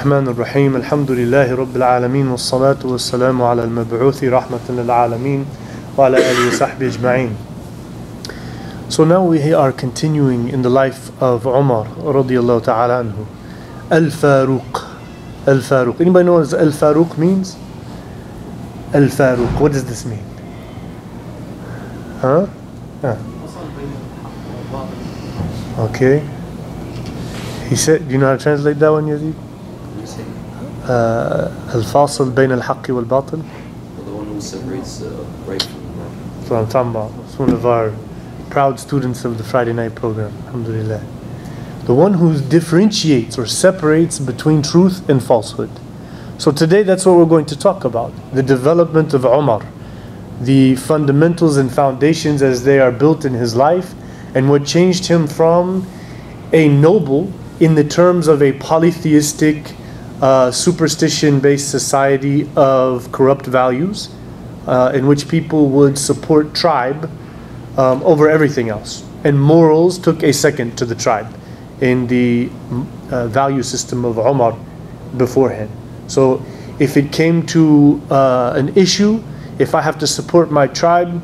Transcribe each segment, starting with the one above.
الرحمن الرحيم الحمد لله رب العالمين والصلاة والسلام على المبعوث رحمة للعالمين وعلى آله وصحبه أجمعين So now we are continuing in the life of Umar radiallahu ta'ala anhu Al-Faruq Al-Faruq Anybody know what Al-Faruq means? Al-Faruq What does this mean? Huh? Huh. Okay. He said, do you know how to translate that one, Yazid? Uh, الفاصل بين الحق والباطل The one who separates uh, right from wrong. That's what I'm talking about. It's one of our proud students of the Friday night program. Alhamdulillah. The one who differentiates or separates between truth and falsehood. So today that's what we're going to talk about. The development of Umar. The fundamentals and foundations as they are built in his life and what changed him from a noble in the terms of a polytheistic, uh, superstition based society of corrupt values uh, in which people would support tribe um, over everything else. And morals took a second to the tribe in the mm, uh, value system of Umar beforehand. So if it came to uh, an issue, if I have to support my tribe,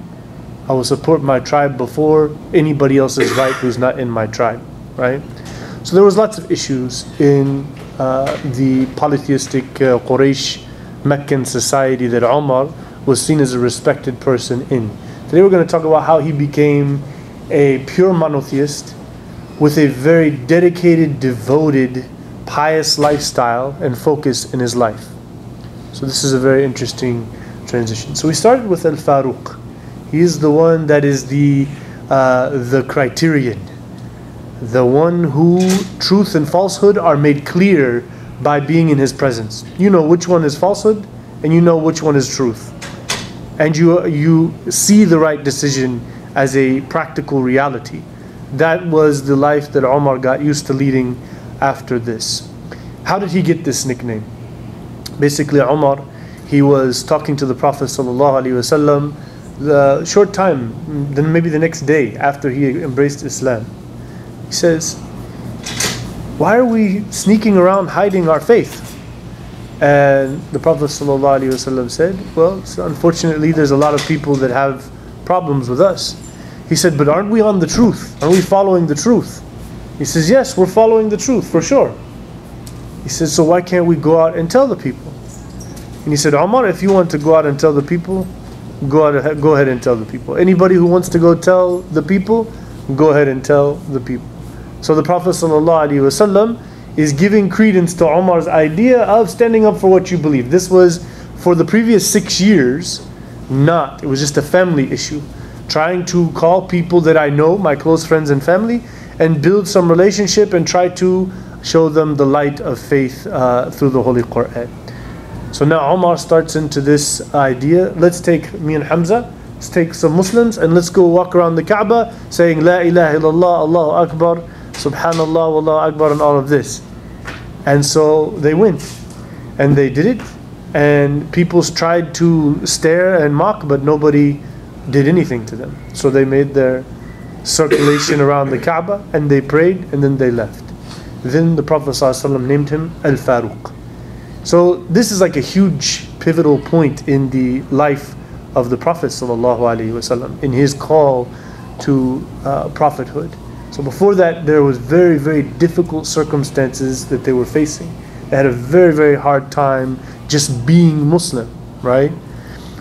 I will support my tribe before anybody else's right who's not in my tribe, right? So there was lots of issues in the polytheistic uh, Quraysh Meccan society that Umar was seen as a respected person in. Today we're going to talk about how he became a pure monotheist with a very dedicated, devoted, pious lifestyle and focus in his life. So this is a very interesting transition. So we started with Al Faruq. He is the one that is the uh, the criterion, the one who truth and falsehood are made clear by being in his presence. You know which one is falsehood, and you know which one is truth, and you you see the right decision as a practical reality. That was the life that Omar got used to leading after this. How did he get this nickname? Basically, Omar, he was talking to the Prophet wasallam the short time, then maybe the next day after he embraced Islam. He says, Why are we sneaking around hiding our faith? And the Prophet ﷺ said, Well, so unfortunately, there's a lot of people that have problems with us. He said, But aren't we on the truth? Aren't we following the truth? He says, Yes, we're following the truth for sure. He says, So why can't we go out and tell the people? And he said, Omar, if you want to go out and tell the people, go out, go ahead and tell the people. Anybody who wants to go tell the people, go ahead and tell the people. So the Prophet ﷺ is giving credence to Umar's idea of standing up for what you believe. This was for the previous six years, not. It was just a family issue. Trying to call people that I know, my close friends and family, and build some relationship and try to show them the light of faith uh, through the Holy Quran. So now Omar starts into this idea. Let's take me and Hamza, let's take some Muslims and let's go walk around the Kaaba saying La ilaha illallah, Allahu Akbar, Subhanallah, Wallahu Akbar, and all of this. And so they went and they did it. And people tried to stare and mock, but nobody did anything to them. So they made their circulation around the Kaaba and they prayed and then they left. Then the Prophet ﷺ named him Al Faruq. So this is like a huge pivotal point in the life of the Prophet ﷺ, in his call to uh, prophethood. So before that, there was very, very difficult circumstances that they were facing. They had a very, very hard time just being Muslim, right?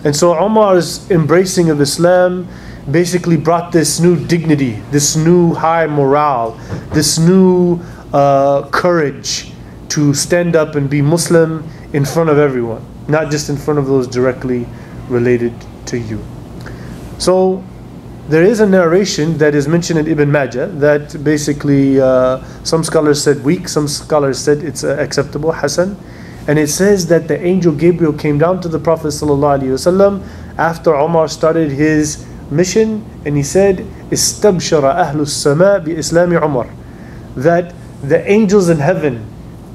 And so Omar's embracing of Islam basically brought this new dignity, this new high morale, this new uh, courage to stand up and be Muslim in front of everyone, not just in front of those directly related to you. So there is a narration that is mentioned in Ibn Majah that basically uh, some scholars said weak, some scholars said it's uh, acceptable, Hassan. And it says that the angel Gabriel came down to the Prophet ﷺ after Umar started his mission and he said, Istabshara ahlus sama bi islami Umar. That the angels in heaven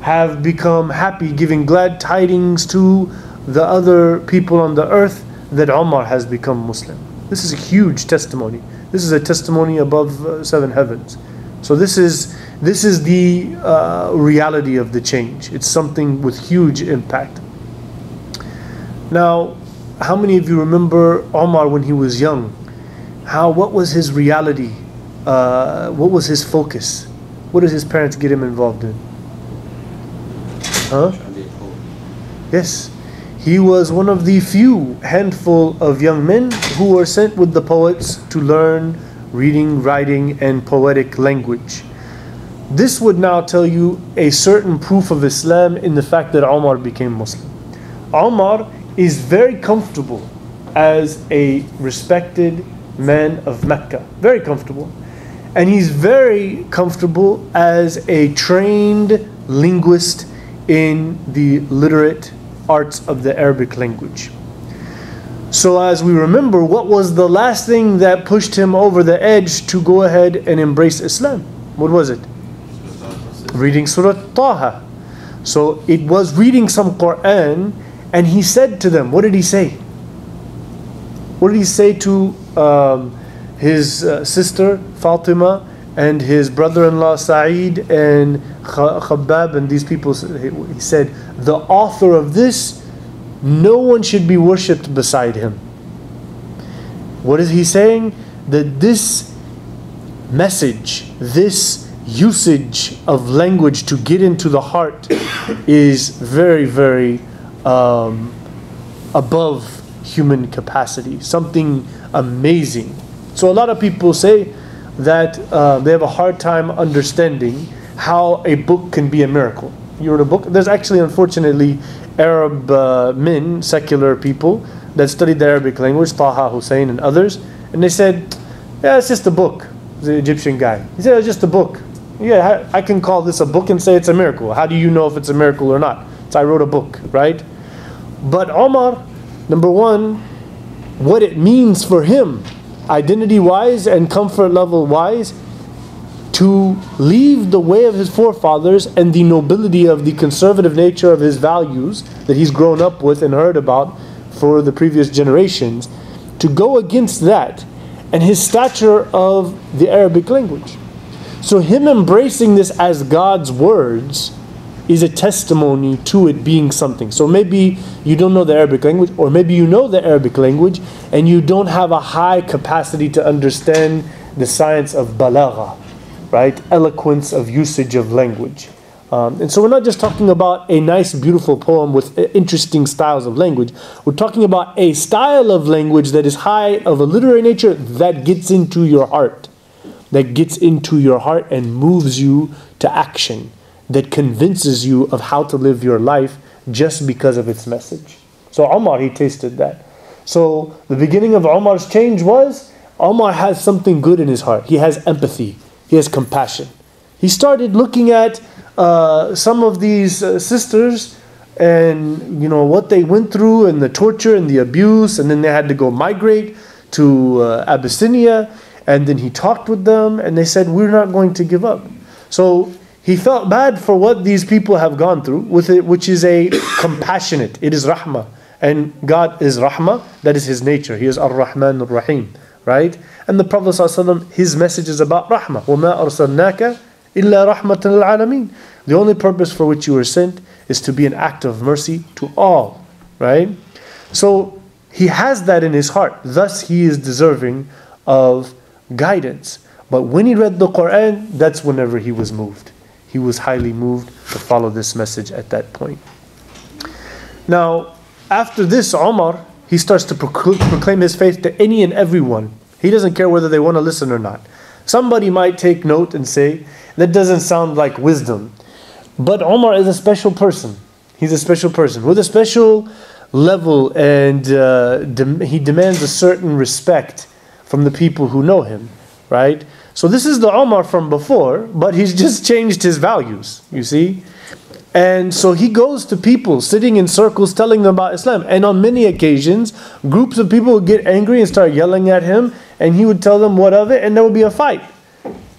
have become happy, giving glad tidings to the other people on the earth that Umar has become Muslim. This is a huge testimony. This is a testimony above uh, seven heavens. So this is this is the uh, reality of the change. It's something with huge impact. Now, how many of you remember Omar when he was young? How what was his reality? Uh, what was his focus? What did his parents get him involved in? Huh? Trying to be a poet. Yes. He was one of the few handful of young men who were sent with the poets to learn reading, writing, and poetic language. This would now tell you a certain proof of Islam in the fact that Omar became Muslim. Omar is very comfortable as a respected man of Mecca. Very comfortable. And he's very comfortable as a trained linguist in the literate arts of the Arabic language. So, as we remember, what was the last thing that pushed him over the edge to go ahead and embrace Islam? What was it? Reading Surah Taha. So, it was reading some Quran, and he said to them, What did he say? What did he say to um, his uh, sister Fatima and his brother-in-law Sa'id and Kh- Khabbab and these people? He said, "The author of this, no one should be worshipped beside him." What is he saying? That this message, this usage of language to get into the heart, is very, very um, above human capacity, something amazing. So a lot of people say that uh, they have a hard time understanding how a book can be a miracle. You wrote a book. There's actually, unfortunately, Arab uh, men, secular people that studied the Arabic language, Taha Hussein and others, and they said, "Yeah, it's just a book." The Egyptian guy. He said, "It's just a book." Yeah, I I can call this a book and say it's a miracle. How do you know if it's a miracle or not? So I wrote a book, right? But Omar, number one, what it means for him, identity wise and comfort level wise, to leave the way of his forefathers and the nobility of the conservative nature of his values that he's grown up with and heard about for the previous generations, to go against that and his stature of the Arabic language. So, him embracing this as God's words is a testimony to it being something. So maybe you don't know the Arabic language, or maybe you know the Arabic language and you don't have a high capacity to understand the science of balagha, right? Eloquence of usage of language. Um, and so we're not just talking about a nice, beautiful poem with uh, interesting styles of language. We're talking about a style of language that is high of a literary nature that gets into your heart, that gets into your heart and moves you to action that convinces you of how to live your life just because of its message. So Omar, he tasted that. So the beginning of Omar's change was Omar has something good in his heart. He has empathy. He has compassion. He started looking at uh, some of these uh, sisters and you know what they went through and the torture and the abuse and then they had to go migrate to uh, Abyssinia and then he talked with them and they said we're not going to give up. So he felt bad for what these people have gone through, with it, which is a compassionate. It is rahmah. And God is rahmah, that is His nature. He is Ar Rahman Ar Rahim, right? And the Prophet, ﷺ, his message is about rahmah. وَمَا أَرْسَلْنَاكَ إِلَّا رَحْمَةً الْعَالَمِينَ The only purpose for which you were sent is to be an act of mercy to all, right? So he has that in his heart. Thus, he is deserving of guidance. But when he read the Quran, that's whenever he was moved he was highly moved to follow this message at that point. Now, after this, Omar, he starts to proclaim his faith to any and everyone. He doesn't care whether they want to listen or not. Somebody might take note and say, that doesn't sound like wisdom. But Omar is a special person. He's a special person with a special level, and uh, de- he demands a certain respect from the people who know him, right? So this is the Omar from before, but he's just changed his values, you see? And so he goes to people sitting in circles telling them about Islam. And on many occasions, groups of people would get angry and start yelling at him, and he would tell them what of it, and there would be a fight.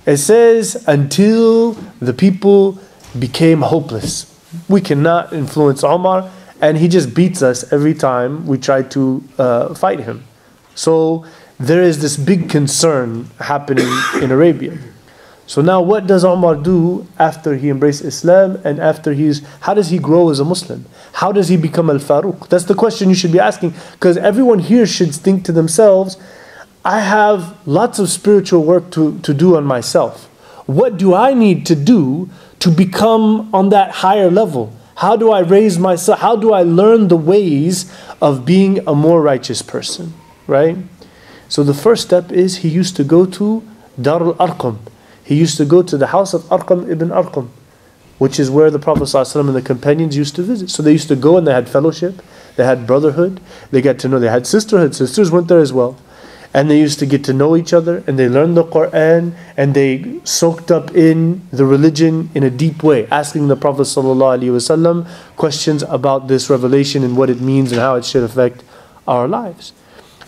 It says, until the people became hopeless. We cannot influence Omar, and he just beats us every time we try to uh, fight him. So there is this big concern happening in Arabia. So now what does Omar do after he embraced Islam and after he's, how does he grow as a Muslim? How does he become Al-Faruq? That's the question you should be asking because everyone here should think to themselves, I have lots of spiritual work to, to do on myself. What do I need to do to become on that higher level? How do I raise myself? How do I learn the ways of being a more righteous person? Right? So the first step is he used to go to Darul Arqam. He used to go to the house of Arqam ibn Arqam, which is where the Prophet ﷺ and the companions used to visit. So they used to go and they had fellowship, they had brotherhood, they got to know, they had sisterhood. Sisters went there as well. And they used to get to know each other and they learned the Quran and they soaked up in the religion in a deep way, asking the Prophet ﷺ questions about this revelation and what it means and how it should affect our lives.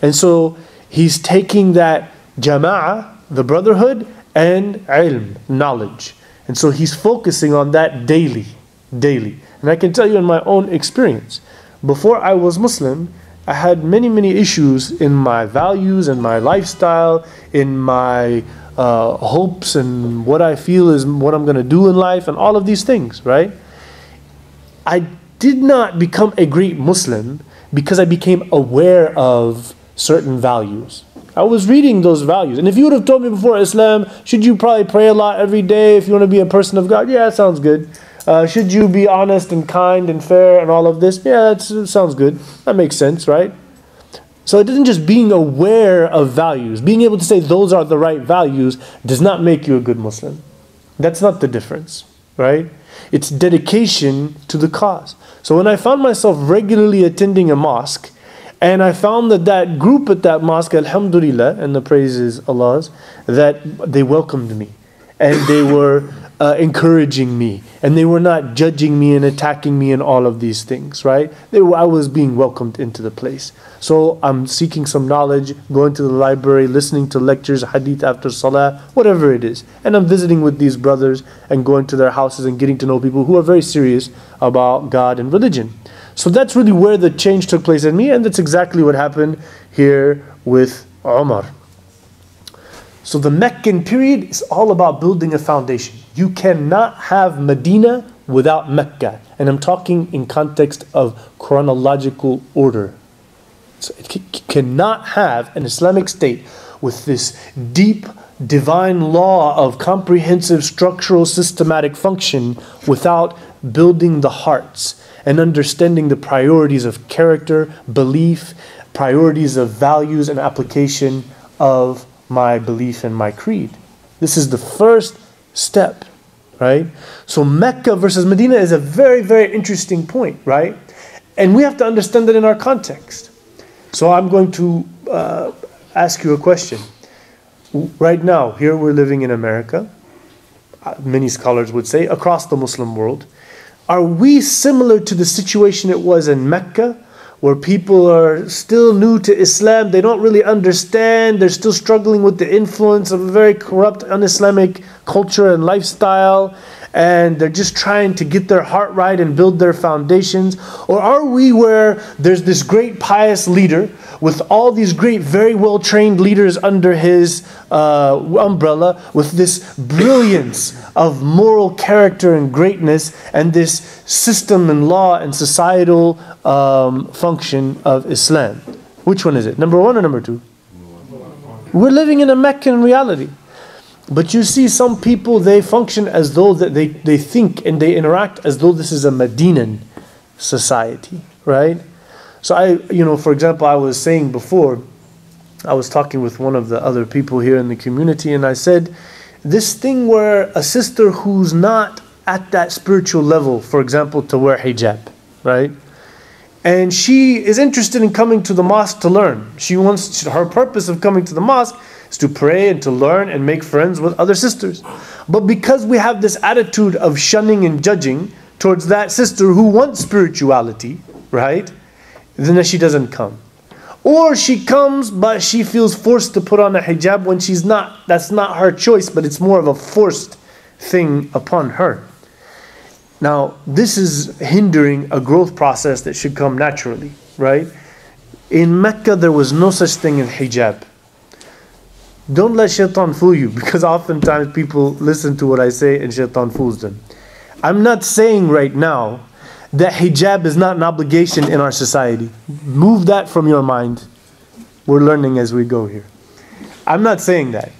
And so he's taking that jama'ah, the brotherhood, and ilm, knowledge. And so he's focusing on that daily, daily. And I can tell you in my own experience, before I was Muslim, I had many, many issues in my values and my lifestyle, in my uh, hopes and what I feel is what I'm going to do in life, and all of these things, right? I did not become a great Muslim because I became aware of certain values. I was reading those values. And if you would have told me before Islam, should you probably pray a lot every day if you want to be a person of God? Yeah, sounds good. Uh, should you be honest and kind and fair and all of this? Yeah, that sounds good. That makes sense, right? So it isn't just being aware of values. Being able to say those are the right values does not make you a good Muslim. That's not the difference, right? It's dedication to the cause. So when I found myself regularly attending a mosque, and I found that that group at that mosque, Alhamdulillah, and the praises is Allah's, that they welcomed me. And they were uh, encouraging me. And they were not judging me and attacking me and all of these things, right? They, I was being welcomed into the place. So I'm seeking some knowledge, going to the library, listening to lectures, hadith after salah, whatever it is. And I'm visiting with these brothers and going to their houses and getting to know people who are very serious about God and religion. So that's really where the change took place in me, and that's exactly what happened here with Omar. So the Meccan period is all about building a foundation. You cannot have Medina without Mecca. And I'm talking in context of chronological order. So it cannot have an Islamic state with this deep divine law of comprehensive structural systematic function without building the hearts and understanding the priorities of character, belief, priorities of values, and application of my belief and my creed. This is the first step, right? So Mecca versus Medina is a very, very interesting point, right? And we have to understand that in our context. So I'm going to uh, ask you a question. Right now, here we're living in America, uh, many scholars would say, across the Muslim world. Are we similar to the situation it was in Mecca, where people are still new to Islam? They don't really understand. They're still struggling with the influence of a very corrupt, un Islamic culture and lifestyle and they're just trying to get their heart right and build their foundations? Or are we where there's this great pious leader with all these great, very well trained leaders under his uh, umbrella, with this brilliance of moral character and greatness, and this system and law and societal um, function of Islam? Which one is it? Number one or number two? We're living in a Meccan reality. But you see some people, they function as though that they, they think and they interact as though this is a Medinan society, right? So I, you know, for example, I was saying before, I was talking with one of the other people here in the community and I said, this thing where a sister who's not at that spiritual level, for example, to wear hijab, right? And she is interested in coming to the mosque to learn. She wants, her purpose of coming to the mosque is to pray and to learn and make friends with other sisters. But because we have this attitude of shunning and judging towards that sister who wants spirituality, right? Then she doesn't come. Or she comes, but she feels forced to put on a hijab when she's not. That's not her choice, but it's more of a forced thing upon her. Now, this is hindering a growth process that should come naturally, right? In Mecca, there was no such thing as hijab Don't let shaitan fool you because oftentimes people listen to what I say and shaitan fools them. I'm not saying right now that hijab is not an obligation in our society. Move that from your mind. We're learning as we go here. I'm not saying that.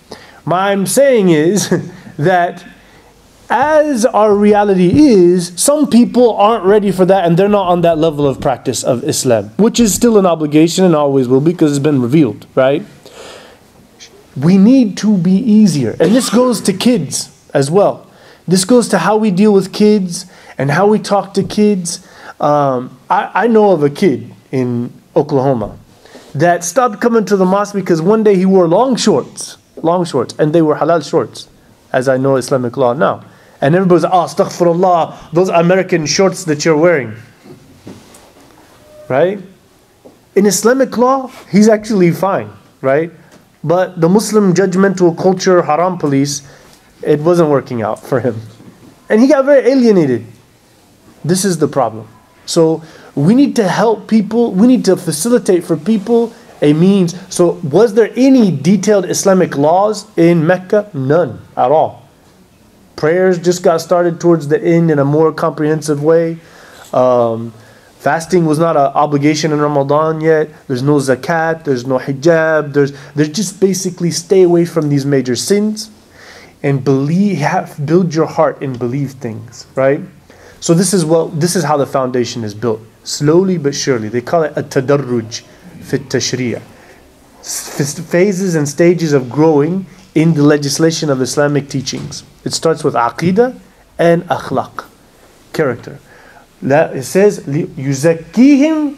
What I'm saying is that as our reality is, some people aren't ready for that and they're not on that level of practice of Islam, which is still an obligation and always will be because it's been revealed, right? We need to be easier. And this goes to kids as well. This goes to how we deal with kids and how we talk to kids. Um, I, I know of a kid in Oklahoma that stopped coming to the mosque because one day he wore long shorts, long shorts, and they were halal shorts, as I know Islamic law now. And everybody everybody's, oh, astaghfirullah, those American shorts that you're wearing. Right? In Islamic law, he's actually fine, right? But the Muslim judgmental culture, haram police, it wasn't working out for him. And he got very alienated. This is the problem. So we need to help people, we need to facilitate for people a means. So, was there any detailed Islamic laws in Mecca? None at all. Prayers just got started towards the end in a more comprehensive way. Um, fasting was not an obligation in Ramadan yet. There's no zakat, there's no hijab, there's, there's just basically stay away from these major sins and believe, have, build your heart and believe things, right? So this is what this is how the foundation is built, slowly but surely. They call it a tadarruj fit tashri'ah. Phases and stages of growing in the legislation of Islamic teachings. It starts with aqidah and akhlaq, character. It says يزكيهم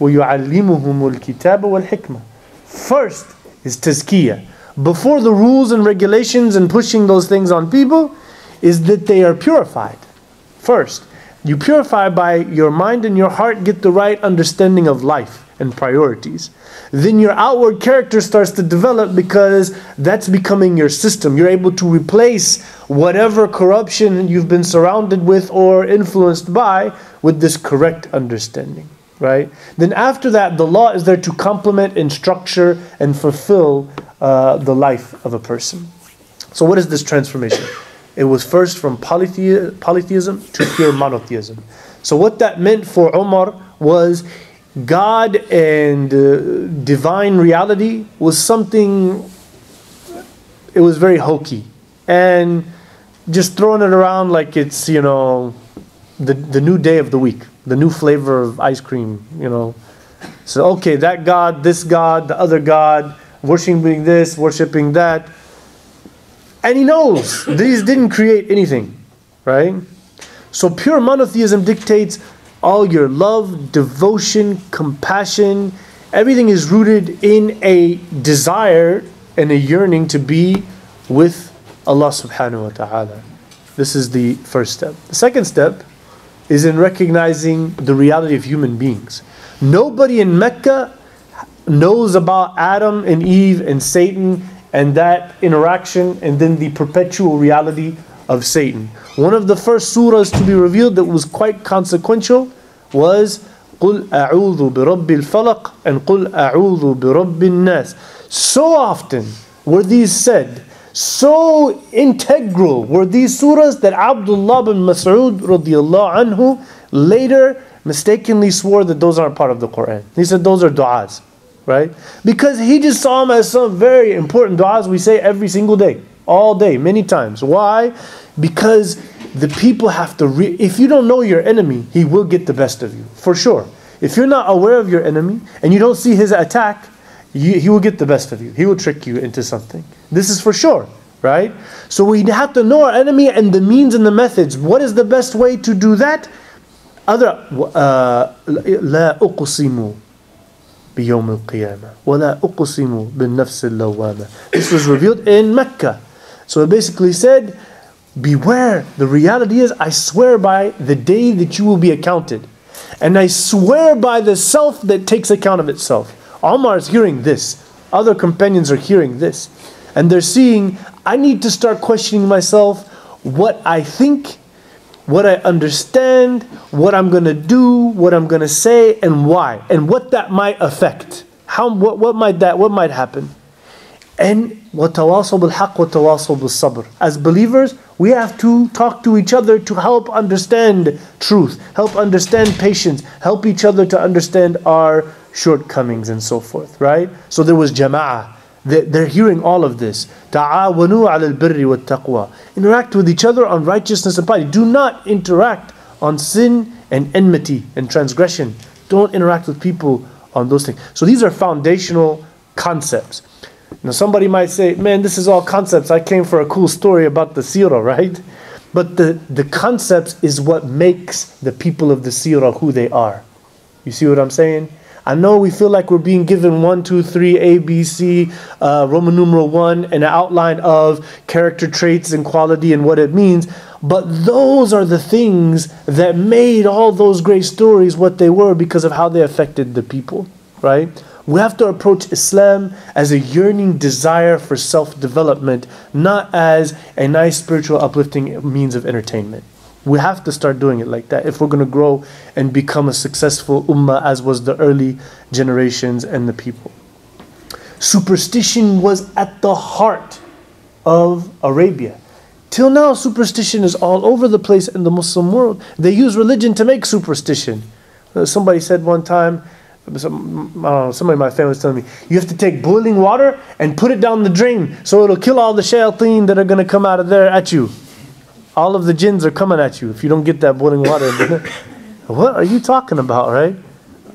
ويعلمهم الكتاب والحكمة. First is tazkiyah. Before the rules and regulations and pushing those things on people, is that they are purified. First, you purify by your mind and your heart, get the right understanding of life and priorities. Then your outward character starts to develop because that's becoming your system. You're able to replace whatever corruption you've been surrounded with or influenced by with this correct understanding. Right? Then after that, the law is there to complement and structure and fulfill uh, the life of a person. So, what is this transformation? It was first from polythe- polytheism to pure monotheism. So, what that meant for Umar was God and uh, divine reality was something, it was very hokey. And just throwing it around like it's, you know, the, the new day of the week, the new flavor of ice cream, you know. So, okay, that God, this God, the other God, worshiping this, worshiping that. And he knows these didn't create anything, right? So, pure monotheism dictates all your love, devotion, compassion, everything is rooted in a desire and a yearning to be with Allah subhanahu wa ta'ala. This is the first step. The second step is in recognizing the reality of human beings. Nobody in Mecca knows about Adam and Eve and Satan and that interaction and then the perpetual reality of Satan. One of the first surahs to be revealed that was quite consequential was قُلْ أَعُوذُ بِرَبِّ الْفَلَقِ and قُلْ أَعُوذُ بِرَبِّ النَّاسِ So often were these said, so integral were these surahs that Abdullah bin Mas'ud radiallahu anhu later mistakenly swore that those aren't part of the Quran. He said those are du'as, right? Because he just saw them as some very important du'as we say every single day, all day, many times. Why? Because the people have to, re- if you don't know your enemy, he will get the best of you, for sure. If you're not aware of your enemy and you don't see his attack, you, he will get the best of you. He will trick you into something. This is for sure, right? So we have to know our enemy and the means and the methods. What is the best way to do that? Other, uh, لا أقسم بيوم القيامة ولا أقسم بالنفس اللوامة. This was revealed in Mecca. So it basically said, Beware. The reality is, I swear by the day that you will be accounted. And I swear by the self that takes account of itself. Omar is hearing this. Other companions are hearing this. And they're seeing, I need to start questioning myself what I think, what I understand, what I'm going to do, what I'm going to say, and why, and what that might affect. How, what, what might that, what might happen? And وَتَوَاصَوْا بِالْحَقِّ وَتَوَاصَوْا بِالصَّبْرِ As believers, we have to talk to each other to help understand truth, help understand patience, help each other to understand our shortcomings and so forth, right? So there was jama'ah. They're hearing all of this. Ta'awanu al birri wa taqwa. Interact with each other on righteousness and piety. Do not interact on sin and enmity and transgression. Don't interact with people on those things. So these are foundational concepts. Now somebody might say, man, this is all concepts. I came for a cool story about the seerah, right? But the, the concepts is what makes the people of the seerah who they are. You see what I'm saying? I know we feel like we're being given one, two, three, A, B, C, uh, Roman numeral one, and an outline of character traits and quality and what it means. But those are the things that made all those great stories what they were because of how they affected the people, right? We have to approach Islam as a yearning desire for self development, not as a nice spiritual uplifting means of entertainment. We have to start doing it like that if we're going to grow and become a successful ummah as was the early generations and the people. Superstition was at the heart of Arabia. Till now, superstition is all over the place in the Muslim world. They use religion to make superstition. Uh, Somebody said one time, some, know, somebody in my family was telling me, you have to take boiling water and put it down the drain so it'll kill all the shayateen that are going to come out of there at you. All of the jinns are coming at you if you don't get that boiling water. what are you talking about, right?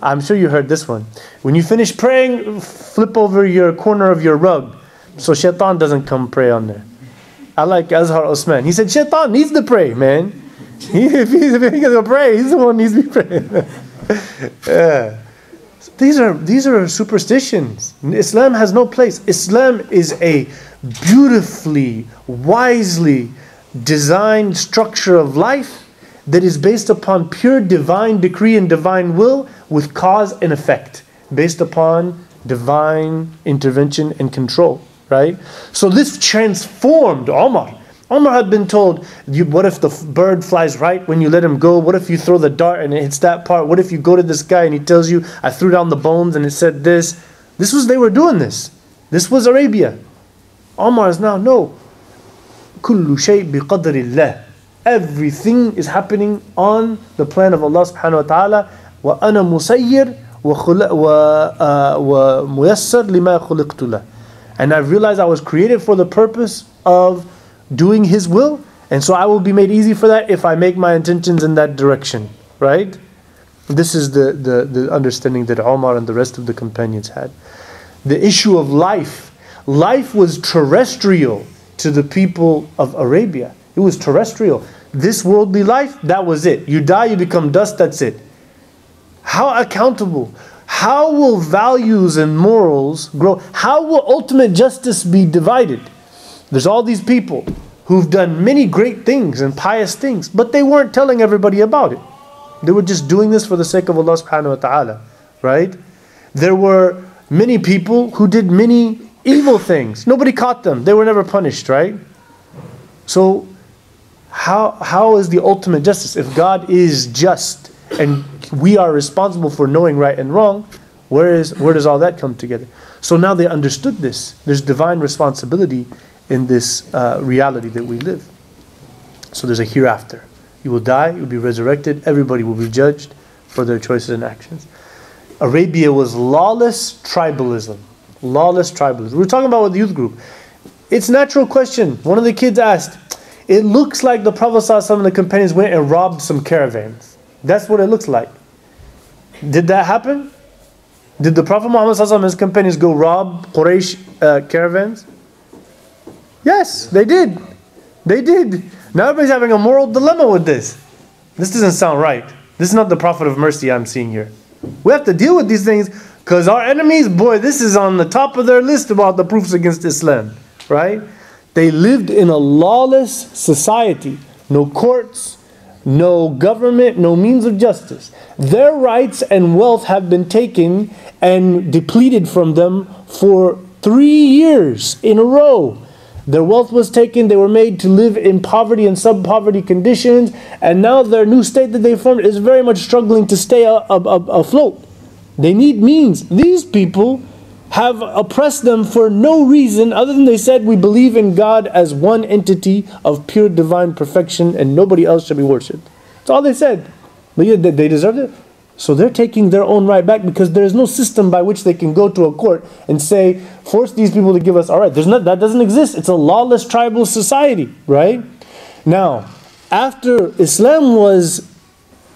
I'm sure you heard this one. When you finish praying, flip over your corner of your rug so shaitan doesn't come pray on there. I like Azhar Usman. He said shaitan needs to pray, man. He, if he's if he's gonna pray, he's the one who needs to be praying. yeah. These are these are superstitions. Islam has no place. Islam is a beautifully, wisely designed structure of life that is based upon pure divine decree and divine will with cause and effect, based upon divine intervention and control, right? So this transformed Omar. Omar had been told, what if the bird flies right when you let him go? What if you throw the dart and it hits that part? What if you go to this guy and he tells you, I threw down the bones and it said this? This was, they were doing this. This was Arabia. Omar is now, no kullu shay. Everything is happening on the plan of Allah subhanahu wa ta'ala. Wa ana musayyir wa uh, muyassar lima And I realized I was created for the purpose of doing His will, and so I will be made easy for that if I make my intentions in that direction. Right? This is the, the, the understanding that Omar and the rest of the companions had. The issue of life. Life was terrestrial to the people of Arabia. It was terrestrial. This worldly life, that was it. You die, you become dust, that's it. How accountable? How will values and morals grow? How will ultimate justice be divided? There's all these people who've done many great things and pious things, but they weren't telling everybody about it. They were just doing this for the sake of Allah subhanahu wa ta'ala, right? There were many people who did many evil things. Nobody caught them. They were never punished, right? So how how is the ultimate justice? If God is just and we are responsible for knowing right and wrong, where is where does all that come together? So now they understood this. There's divine responsibility in this uh, reality that we live. So there's a hereafter. You will die, you'll be resurrected, everybody will be judged for their choices and actions. Arabia was lawless tribalism. Lawless tribalism. We were talking about with the youth group. It's natural question. One of the kids asked, it looks like the Prophet ﷺ and the companions went and robbed some caravans. That's what it looks like. Did that happen? Did the Prophet Muhammad and his companions go rob Quraysh uh, caravans? Yes, they did. They did. Now everybody's having a moral dilemma with this. This doesn't sound right. This is not the Prophet of mercy I'm seeing here. We have to deal with these things because our enemies, boy, this is on the top of their list about the proofs against Islam, right? They lived in a lawless society. No courts, no government, no means of justice. Their rights and wealth have been taken and depleted from them for three years in a row. Their wealth was taken, they were made to live in poverty and sub poverty conditions, and now their new state that they formed is very much struggling to stay afloat. They need means. These people have oppressed them for no reason other than they said, We believe in God as one entity of pure divine perfection and nobody else should be worshipped. That's all they said. But they deserved it. So they're taking their own right back because there is no system by which they can go to a court and say, force these people to give us our right. There's not that doesn't exist. It's a lawless tribal society, right? Now, after Islam was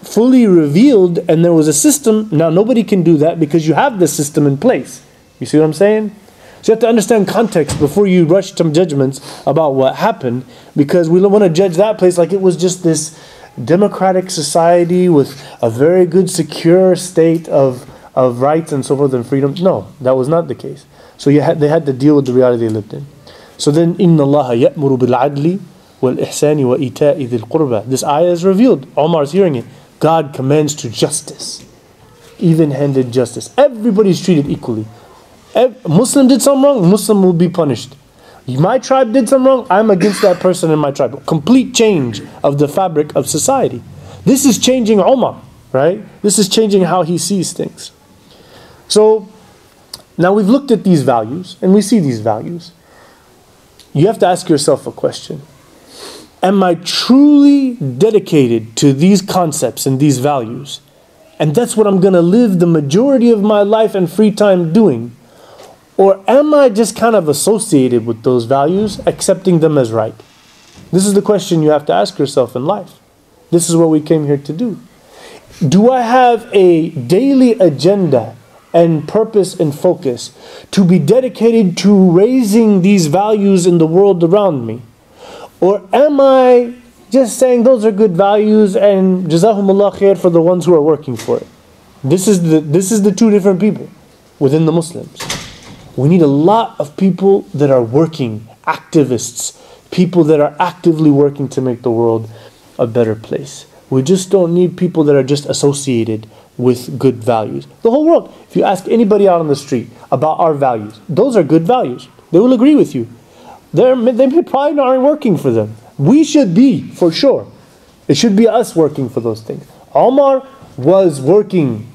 fully revealed and there was a system, now nobody can do that because you have the system in place. You see what I'm saying? So you have to understand context before you rush to judgments about what happened because we don't want to judge that place like it was just this democratic society with a very good, secure state of, of rights and so forth and freedom. No, that was not the case. So you had, they had to deal with the reality they lived in. So then, إِنَّ اللَّهَ يَأْمُرُ بِالْعَدْلِ وَالْإِحْسَانِ وَإِيتَاءِ ذِي الْقُرْبَى This ayah is revealed. Omar is hearing it. God commands to justice, even-handed justice. Everybody is treated equally. Ev- Muslim did something wrong, Muslim will be punished. My tribe did something wrong, I'm against that person in my tribe. Complete change of the fabric of society. This is changing Omar, right? This is changing how he sees things. So now we've looked at these values and we see these values. You have to ask yourself a question Am I truly dedicated to these concepts and these values? And that's what I'm going to live the majority of my life and free time doing. Or am I just kind of associated with those values, accepting them as right? This is the question you have to ask yourself in life. This is what we came here to do. Do I have a daily agenda and purpose and focus to be dedicated to raising these values in the world around me? Or am I just saying those are good values and jazakumullah khair for the ones who are working for it? This is the this is the two different people within the Muslims. We need a lot of people that are working, activists, people that are actively working to make the world a better place. We just don't need people that are just associated with good values. The whole world, if you ask anybody out on the street about our values, those are good values. They will agree with you. They're, they probably aren't working for them. We should be, for sure. It should be us working for those things. Omar was working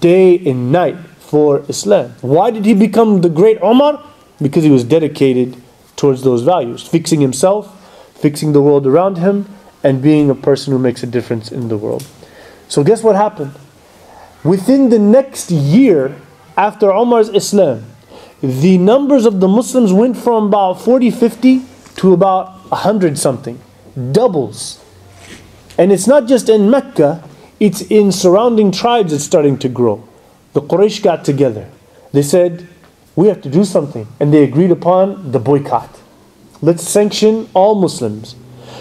day and night for Islam. Why did he become the great Omar? Because he was dedicated towards those values, fixing himself, fixing the world around him, and being a person who makes a difference in the world. So, guess what happened? Within the next year after Omar's Islam, the numbers of the Muslims went from about 40, 50 to about 100 something. Doubles. And it's not just in Mecca, it's in surrounding tribes it's starting to grow. The Quraysh got together. They said, we have to do something. And they agreed upon the boycott. Let's sanction all Muslims.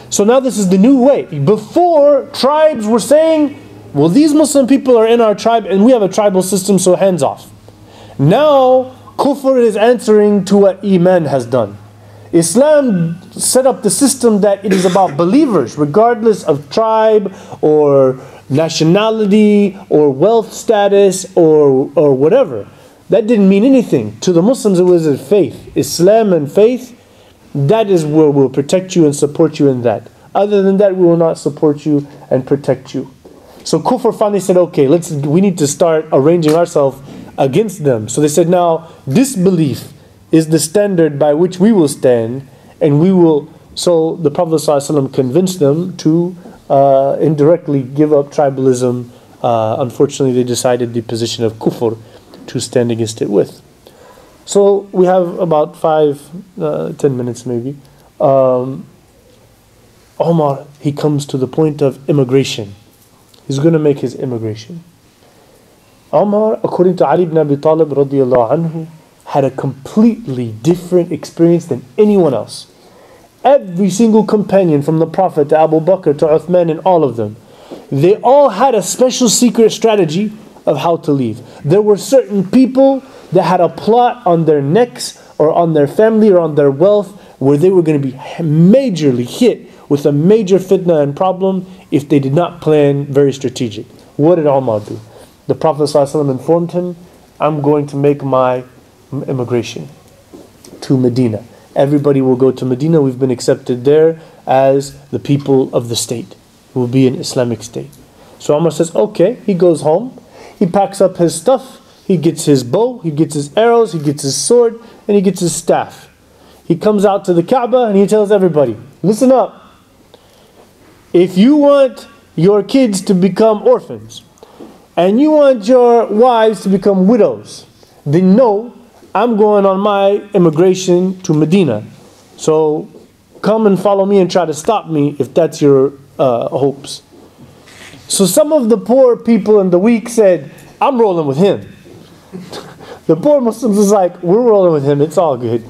So now this is the new way. Before, tribes were saying, well, these Muslim people are in our tribe and we have a tribal system, so hands off. Now, kufr is answering to what Iman has done. Islam set up the system that it is about believers, regardless of tribe or nationality or wealth status or, or whatever. That didn't mean anything. To the Muslims, it was faith. Islam and faith, that is where we'll protect you and support you in that. Other than that, we will not support you and protect you. So Kufr finally said, okay, let's we need to start arranging ourselves against them. So they said, now disbelief is the standard by which we will stand, and we will. So the Prophet ﷺ convinced them to uh, indirectly give up tribalism. Uh, unfortunately, they decided the position of kufr to stand against it with. So we have about five, uh, ten minutes maybe. Um, Omar, he comes to the point of immigration. He's going to make his immigration. Omar, according to Ali ibn Abi Talib anhu, had a completely different experience than anyone else. Every single companion from the Prophet to Abu Bakr to Uthman and all of them, they all had a special secret strategy of how to leave. There were certain people that had a plot on their necks or on their family or on their wealth where they were going to be majorly hit with a major fitna and problem if they did not plan very strategic. What did Umar do? The Prophet ﷺ informed him, I'm going to make my immigration to Medina. Everybody will go to Medina. We've been accepted there as the people of the state. We'll be an Islamic state. So Umar says, okay. He goes home. He packs up his stuff he gets his bow, he gets his arrows, he gets his sword, and he gets his staff. He comes out to the Kaaba and he tells everybody, listen up. If you want your kids to become orphans, and you want your wives to become widows, then no, I'm going on my immigration to Medina. So come and follow me and try to stop me if that's your uh, hopes. So some of the poor people and the weak said, I'm rolling with him. the poor Muslims was like, we're rolling with him, it's all good.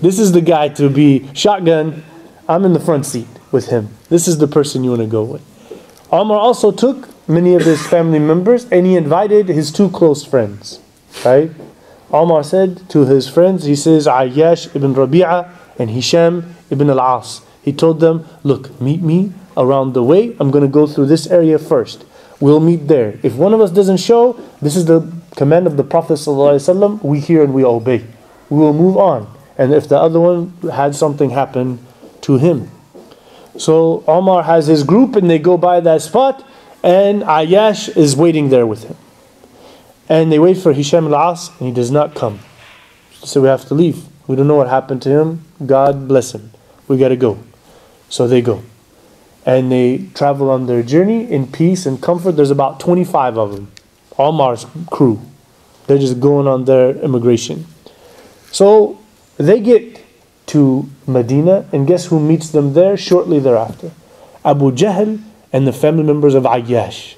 This is the guy to be shotgun. I'm in the front seat with him. This is the person you want to go with. Omar also took many of his family members and he invited his two close friends. Right? Omar said to his friends, he says, Ayyash ibn Rabi'a and Hisham ibn al-As. He told them, look, meet me around the way. I'm going to go through this area first. We'll meet there. If one of us doesn't show, this is the command of the Prophet. We hear and we obey. We will move on. And if the other one had something happen to him. So Omar has his group and they go by that spot and Ayyash is waiting there with him. And they wait for Hisham al-As and he does not come. So we have to leave. We don't know what happened to him. God bless him. We got to go. So they go. And they travel on their journey in peace and comfort. There's about 25 of them. Omar's crew. They're just going on their immigration. So they get to Medina, and guess who meets them there shortly thereafter? Abu Jahl and the family members of Ayyash.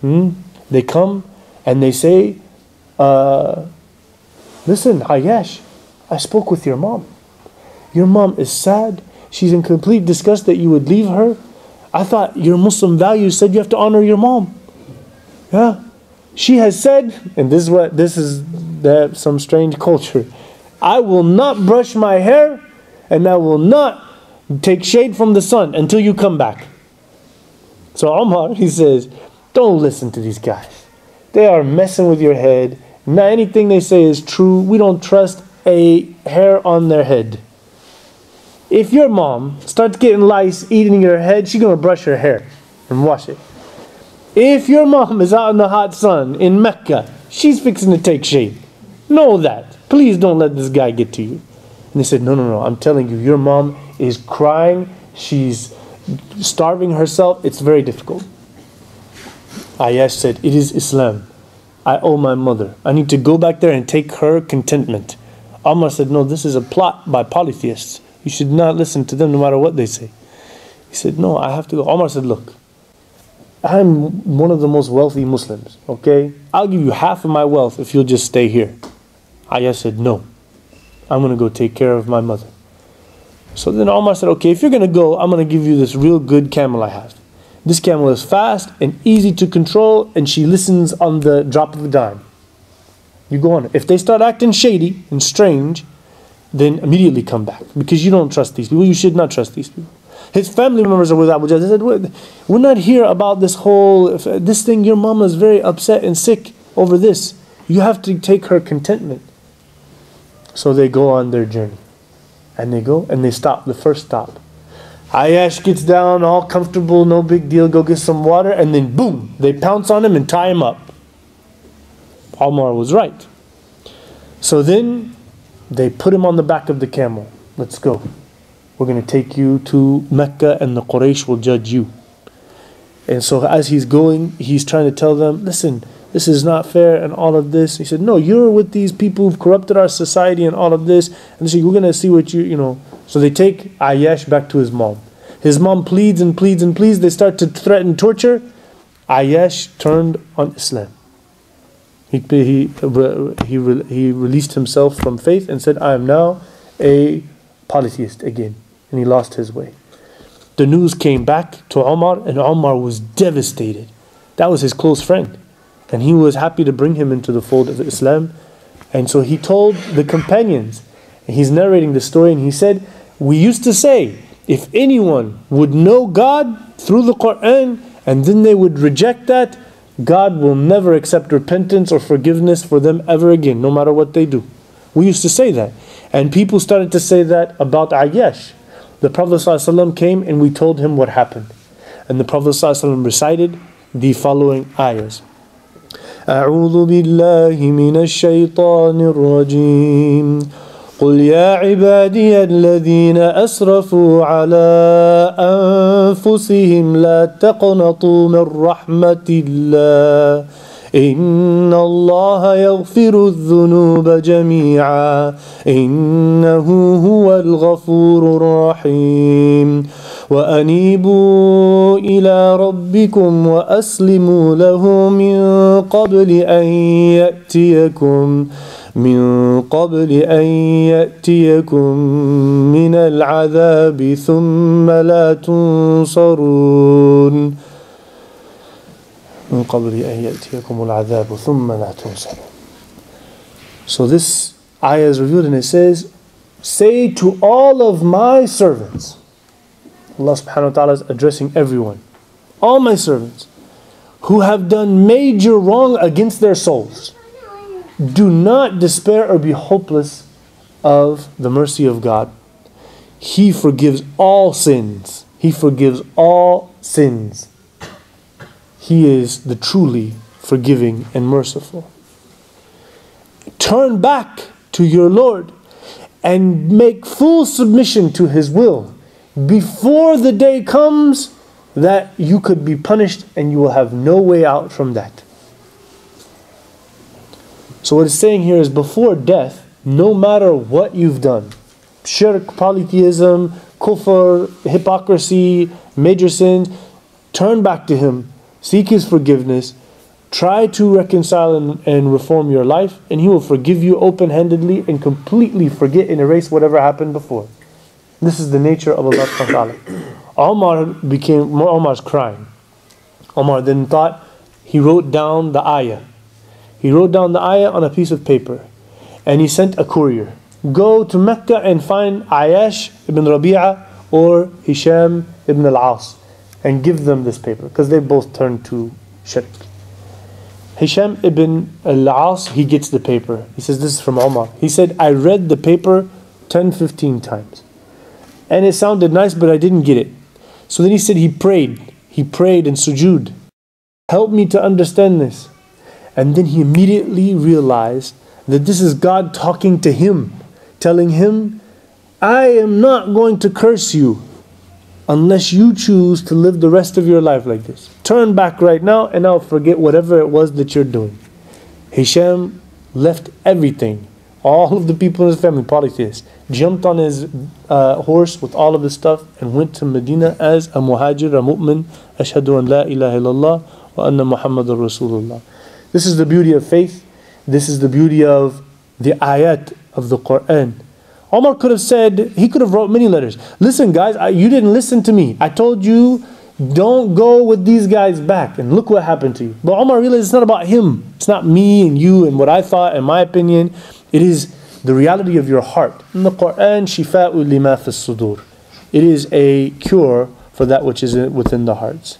Hmm? They come and they say, uh, Listen, Ayyash, I spoke with your mom. Your mom is sad. She's in complete disgust that you would leave her. I thought your Muslim values said you have to honor your mom. Yeah. She has said, and this is what this is that some strange culture. I will not brush my hair and I will not take shade from the sun until you come back. So Omar, he says, don't listen to these guys. They are messing with your head. Not anything they say is true. We don't trust a hair on their head. If your mom starts getting lice eating your head, she's going to brush her hair and wash it. If your mom is out in the hot sun in Mecca, she's fixing to take shade. Know that. Please don't let this guy get to you. And they said, No, no, no. I'm telling you, your mom is crying. She's starving herself. It's very difficult. Ayyash said, It is Islam. I owe my mother. I need to go back there and take her contentment. Omar said, No, this is a plot by polytheists. You should not listen to them no matter what they say. He said, No, I have to go. Omar said, Look, I'm one of the most wealthy Muslims, okay? I'll give you half of my wealth if you'll just stay here. Ayyash said, No, I'm going to go take care of my mother. So then Omar said, Okay, if you're going to go, I'm going to give you this real good camel I have. This camel is fast and easy to control, and she listens on the drop of a dime. You go on. If they start acting shady and strange, then immediately come back because you don't trust these people. You should not trust these people. His family members are with Abu Jahl. They said, We're not here about this whole, uh, this thing. Your mama is very upset and sick over this. You have to take her contentment. So they go on their journey. And they go and they stop, the first stop. Ayyash gets down, all comfortable, no big deal, go get some water, and then boom, they pounce on him and tie him up. Omar was right. So then they put him on the back of the camel. Let's go. We're going to take you to Mecca and the Quraysh will judge you. And so as he's going, he's trying to tell them, listen, this is not fair and all of this. He said, no, you're with these people who've corrupted our society and all of this. And they say, we're going to see what you, you know. So they take Ayyash back to his mom. His mom pleads and pleads and pleads. They start to threaten torture. Ayyash turned on Islam. He, he, he, he released himself from faith and said, I am now a polytheist again. And he lost his way. The news came back to Omar, and Omar was devastated. That was his close friend. And he was happy to bring him into the fold of Islam. And so he told the companions, he's narrating the story, and he said, We used to say, if anyone would know God through the Quran and then they would reject that, God will never accept repentance or forgiveness for them ever again, no matter what they do. We used to say that. And people started to say that about Ayyash. The Prophet ﷺ came and we told him what happened. And the Prophet ﷺ recited the following ayahs. أعوذ بالله من الشيطان الرجيم. قل يا عبادي الذين أسرفوا على أنفسهم لا تقنطوا من رحمة الله. إن الله يغفر الذنوب جميعا إنه هو الغفور الرحيم وأنيبوا إلى ربكم وأسلموا له من قبل أن يأتيكم من قبل أن يأتيكم من العذاب ثم لا تنصرون من قبل أن يأتيكم العذاب ثم لا تنصرون So this ayah is revealed and it says, Say to all of my servants, Allah subhanahu wa ta'ala is addressing everyone, all my servants who have done major wrong against their souls. Do not despair or be hopeless of the mercy of God. He forgives all sins. He forgives all sins. He is the truly forgiving and merciful. Turn back to your Lord and make full submission to His will before the day comes that you could be punished and you will have no way out from that. So, what it's saying here is before death, no matter what you've done shirk, polytheism, kufr, hypocrisy, major sins turn back to Him, seek His forgiveness, try to reconcile and, and reform your life, and He will forgive you open handedly and completely forget and erase whatever happened before. This is the nature of Allah ta'ala. Omar became, Omar's crying. Omar then thought, he wrote down the ayah. He wrote down the ayah on a piece of paper and he sent a courier. Go to Mecca and find Ayyash ibn Rabi'ah or Hisham ibn al-As and give them this paper because they both turned to shirk. Hisham ibn al-As, he gets the paper. He says, this is from Omar. He said, I read the paper 10, 15 times. And it sounded nice, but I didn't get it. So then he said he prayed. He prayed in sujood. Help me to understand this. And then he immediately realized that this is God talking to him, telling him, I am not going to curse you unless you choose to live the rest of your life like this. Turn back right now and I'll forget whatever it was that you're doing. Hisham left everything, all of the people in his family, polytheists, jumped on his uh, horse with all of his stuff and went to Medina as a muhajir, a mu'min, ashhadu an la ilaha illallah wa anna muhammadur rasulullah. This is the beauty of faith. This is the beauty of the ayat of the Quran. Omar could have said, he could have wrote many letters. Listen, guys, I, you didn't listen to me. I told you, don't go with these guys back. And look what happened to you. But Omar realized it's not about him. It's not me and you and what I thought and my opinion. It is the reality of your heart. In the Quran, shifa'u lima fi sudur. It is a cure for that which is within the hearts.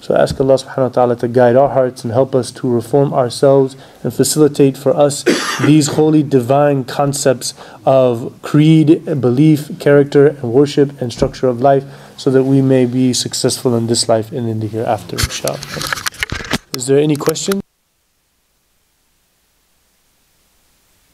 So ask Allah subhanahu wa ta'ala to guide our hearts and help us to reform ourselves and facilitate for us these holy divine concepts of creed, belief, character, and worship and structure of life so that we may be successful in this life and in the hereafter, inshallah. Is there any question?